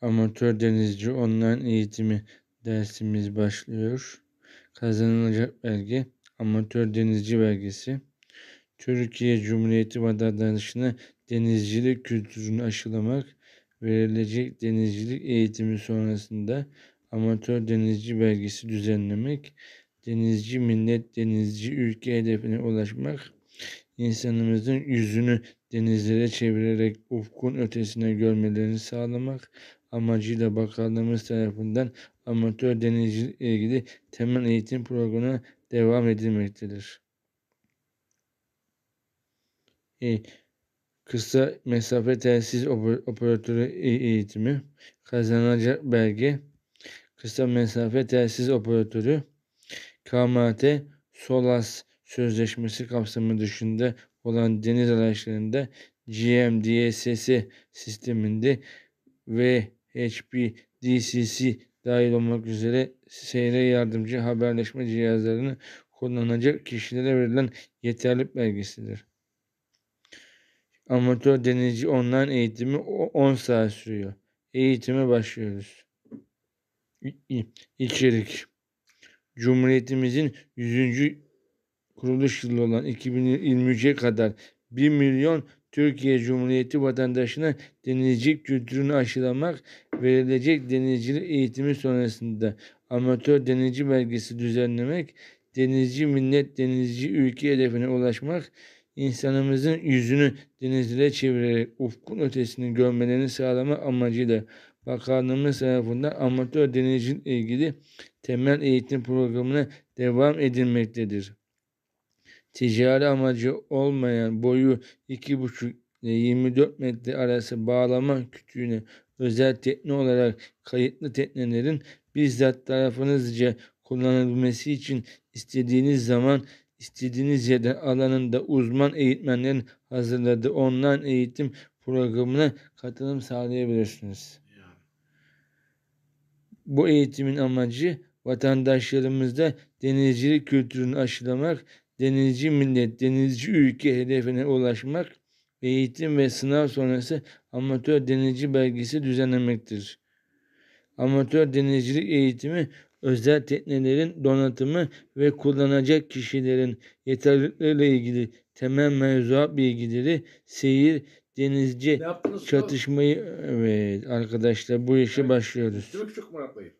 Amatör denizci online eğitimi dersimiz başlıyor. Kazanılacak belge amatör denizci belgesi. Türkiye Cumhuriyeti vatandaşına denizcilik kültürünü aşılamak, verilecek denizcilik eğitimi sonrasında amatör denizci belgesi düzenlemek, denizci millet, denizci ülke hedefine ulaşmak, insanımızın yüzünü denizlere çevirerek ufkun ötesine görmelerini sağlamak amacıyla bakanlığımız tarafından amatör denizcilik ilgili temel eğitim programına devam edilmektedir. E, kısa mesafe telsiz operatörü e, eğitimi kazanacak belge kısa mesafe telsiz operatörü KMT SOLAS sözleşmesi kapsamı dışında olan deniz araçlarında GMDSS sisteminde ve HP DCC dahil olmak üzere seyre yardımcı haberleşme cihazlarını kullanacak kişilere verilen yeterlik belgesidir. Amatör denizci online eğitimi 10 saat sürüyor. Eğitime başlıyoruz. İçerik Cumhuriyetimizin 100. kuruluş yılı olan 2023'e kadar 1 milyon Türkiye Cumhuriyeti vatandaşına denizcilik kültürünü aşılamak, verilecek denizcilik eğitimi sonrasında amatör denizci belgesi düzenlemek, denizci millet, denizci ülke hedefine ulaşmak, insanımızın yüzünü denizlere çevirerek ufkun ötesini görmelerini sağlamak amacıyla Bakanlığımız tarafından amatör denizcilik ilgili temel eğitim programına devam edilmektedir ticari amacı olmayan boyu 2,5 ile 24 metre arası bağlama kütüğüne özel tekne olarak kayıtlı teknelerin bizzat tarafınızca kullanılması için istediğiniz zaman istediğiniz yerden alanında uzman eğitmenlerin hazırladığı online eğitim programına katılım sağlayabilirsiniz. Bu eğitimin amacı vatandaşlarımızda denizcilik kültürünü aşılamak denizci millet, denizci ülke hedefine ulaşmak, eğitim ve sınav sonrası amatör denizci belgesi düzenlemektir. Amatör denizcilik eğitimi özel teknelerin donatımı ve kullanacak kişilerin yeterlilikleriyle ilgili temel mevzuat bilgileri, seyir, denizci çatışmayı evet arkadaşlar bu işe başlıyoruz. Çok çok Murat Bey.